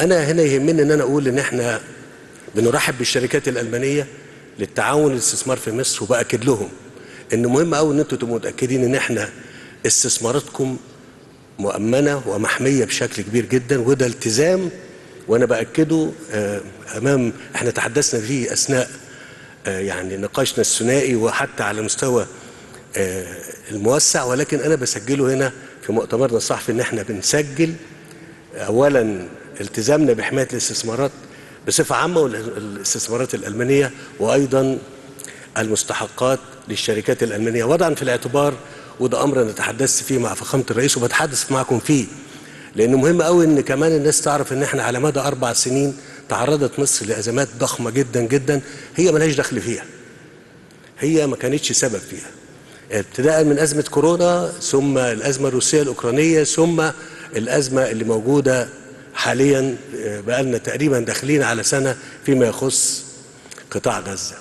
أنا هنا يهمني إن أنا أقول إن إحنا بنرحب بالشركات الألمانية للتعاون والاستثمار في مصر وبأكد لهم إن مهم قوي إن أنتم تبقوا متأكدين إن إحنا استثماراتكم مؤمنة ومحمية بشكل كبير جدا وده التزام وأنا بأكده آه، أمام إحنا تحدثنا فيه أثناء آه، يعني نقاشنا الثنائي وحتى على مستوى آه، الموسع ولكن أنا بسجله هنا في مؤتمرنا الصحفي إن إحنا بنسجل اولا التزامنا بحماية الاستثمارات بصفة عامة والاستثمارات الألمانية وأيضا المستحقات للشركات الألمانية. وضعا في الاعتبار وده أمر أنا تحدثت فيه مع فخامة الرئيس وبتحدث معكم فيه لأنه مهم قوي إن كمان الناس تعرف إن إحنا على مدى أربع سنين تعرضت مصر لأزمات ضخمة جدا جدا هي ملهاش دخل فيها. هي ما كانتش سبب فيها. ابتداء من أزمة كورونا ثم الأزمة الروسية الأوكرانية ثم الأزمة اللي موجودة حاليا بقالنا تقريبا داخلين على سنة فيما يخص قطاع غزة.